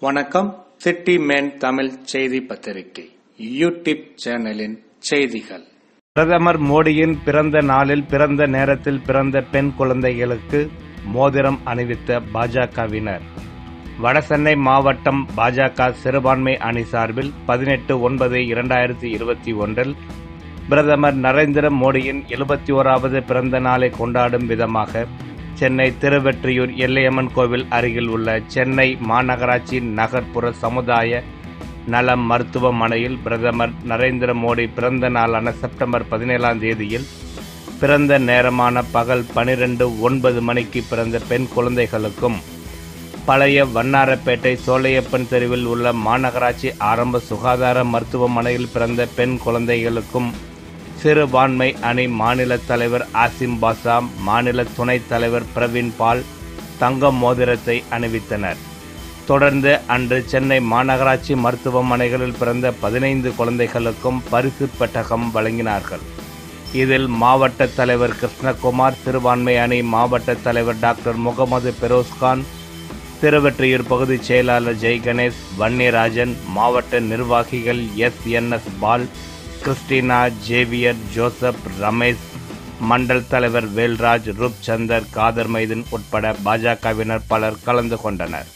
வணக்கம். City man Tamil செய்தி பத்திரிகை. யூடியூப் சேனலின் செய்திகள். பிரதமர் மோடியின் பிறந்த நாளில் பிறந்த நேரத்தில் பிறந்த பெண் குழந்தைகளுக்கு மோதிரம் அணிவித்த பாஜகவினர். வடசென்னை மாவட்டம் பாஜக சிறுபான்மை அணி சார்பில் பதினெட்டு ஒன்பது இரண்டாயிரத்தி இருபத்தி ஒன்றில் பிரதமர் நரேந்திர மோடியின் எழுபத்தி ஓராவது பிறந்த நாளை கொண்டாடும் விதமாக சென்னை திருவெற்றியூர் எல்லையம்மன் கோவில் அருகில் உள்ள சென்னை மாநகராட்சி நகர்ப்புற சமுதாய நல மருத்துவமனையில் பிரதமர் நரேந்திர மோடி பிறந்த நாளான செப்டம்பர் பதினேழாம் தேதியில் பிறந்த நேரமான பகல் பனிரெண்டு ஒன்பது மணிக்கு பிறந்த பெண் குழந்தைகளுக்கும் பழைய வண்ணாரப்பேட்டை சோலையப்பன் தெருவில் உள்ள மாநகராட்சி ஆரம்ப சுகாதார மருத்துவமனையில் பிறந்த பெண் குழந்தைகளுக்கும் சிறுபான்மை அணி மாநில தலைவர் ஆசிம் பாசாம் மாநில துணைத் தலைவர் பிரவீன் பால் தங்க மோதிரத்தை அணிவித்தனர். தொடர்ந்து அன்று சென்னை மாநகராட்சி மருத்துவமனைகளில் பிறந்த பதினைந்து குழந்தைகளுக்கும் பரிசு பெட்டகம் வழங்கினார்கள். இதில் மாவட்ட தலைவர் கிருஷ்ணகுமார் சிறுபான்மை அணி மாவட்ட தலைவர் டாக்டர் முகமது பெரோஸ்கான் திருவெற்றியூர் பகுதி செயலாளர் ஜெய் கணேஷ் வன்னிராஜன் மாவட்ட நிர்வாகிகள் S. N. S. Paul Christina Xavier Joseph Ramesh Mandal தலைவர் வேல்ராஜ் ரூப்சந்தர் காதர் மைதன் உட்பட பாஜகவினர் பலர் கலந்து கொண்டனர்.